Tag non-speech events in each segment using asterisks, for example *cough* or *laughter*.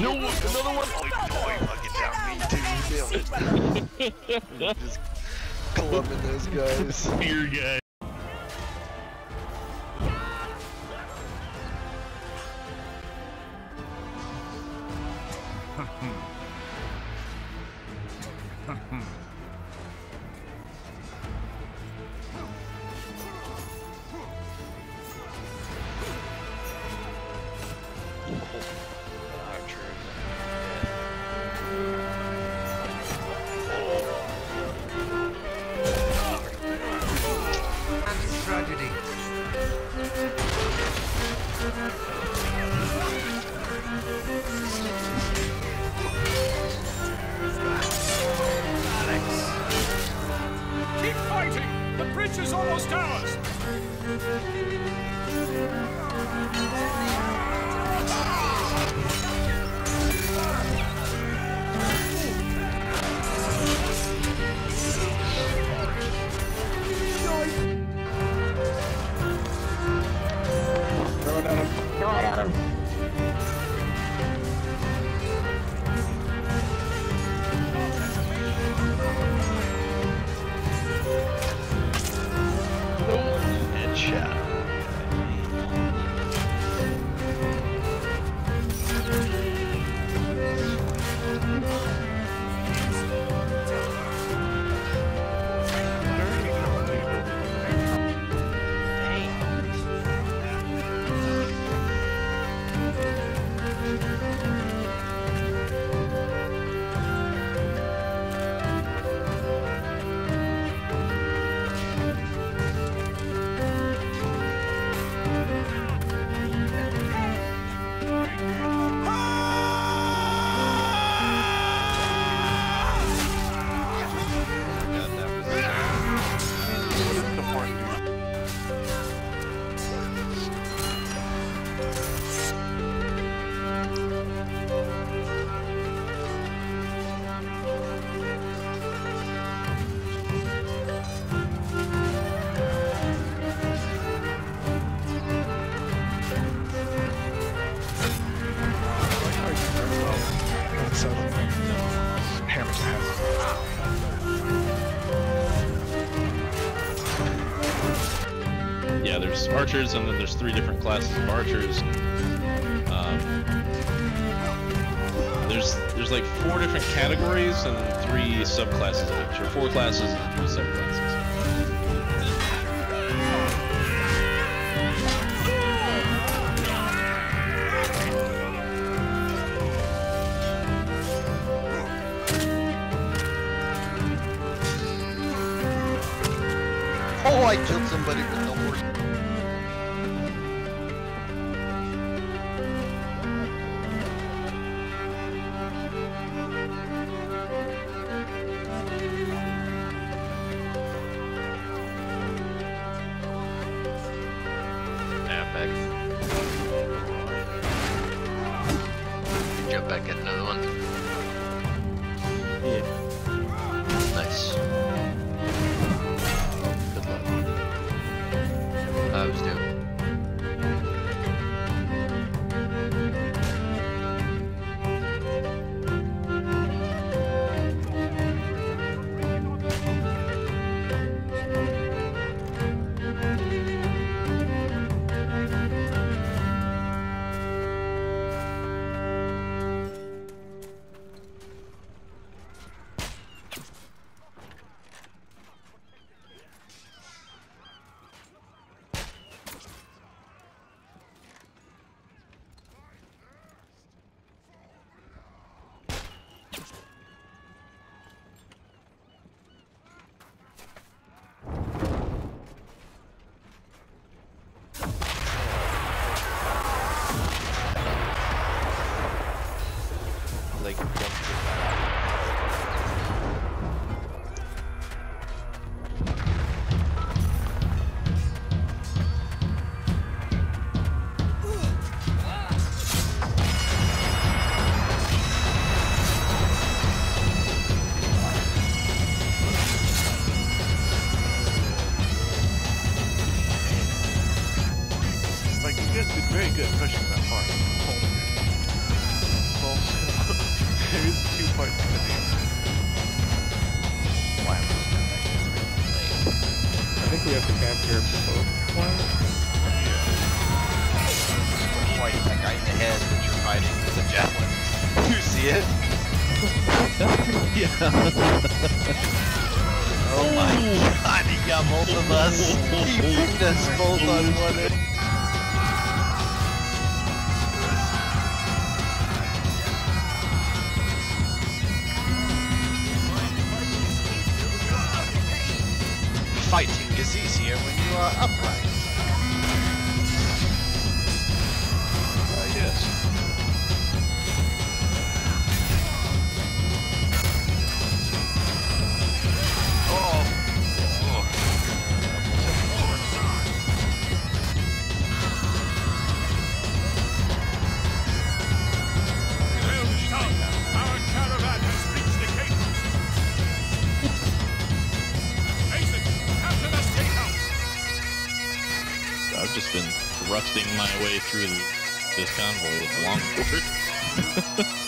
No one, another one. Oh, boy, fucking down me too. Damn *laughs* *laughs* it. Just clubbing those guys. Fear guy. Is almost ours! There's archers, and then there's three different classes of archers. Um, there's there's like four different categories and three subclasses of each, or four classes and three I killed somebody with no horse. Like, you guys did very good pushing that far. Holding it. Well, fight the video. Why am I I think we have to capture both planets. Fight that guy in the head that you're fighting with a javelin. *laughs* You see it? *laughs* yeah. Oh my god, he got both of us. He picked us both on one end. Fighting is easier when you are upright. Way through this convoy with longboard. *laughs*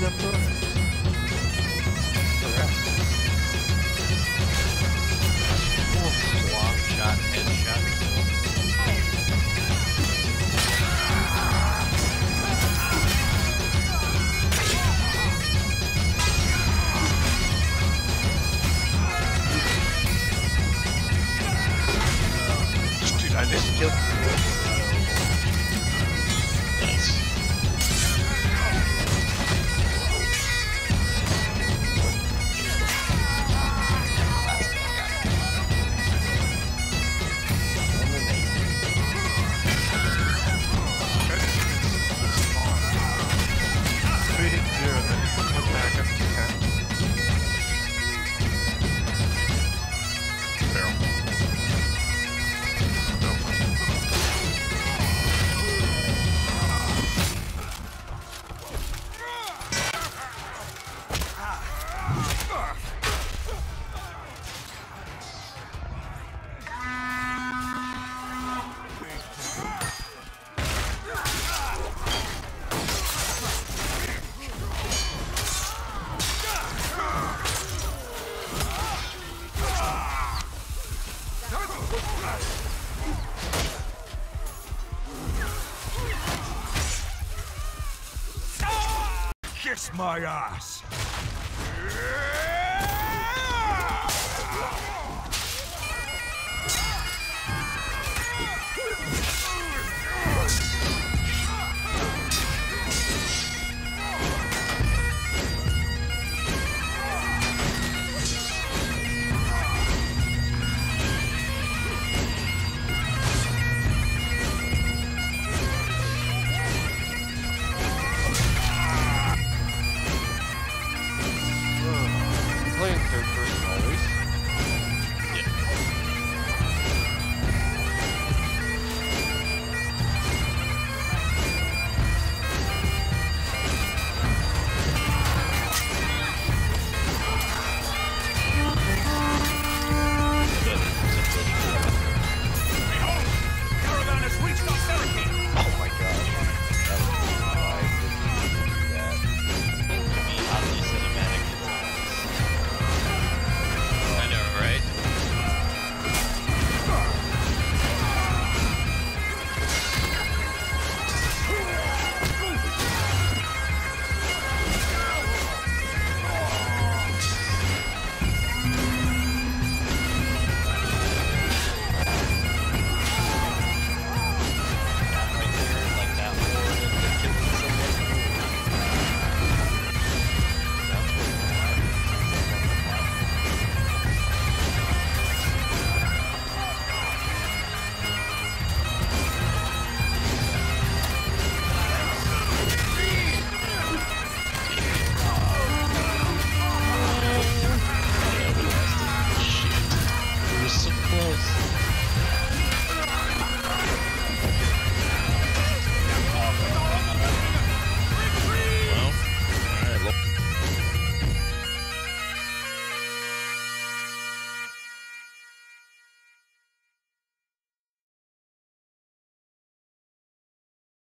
made that headshot. Dude, I just killed. Kiss my ass!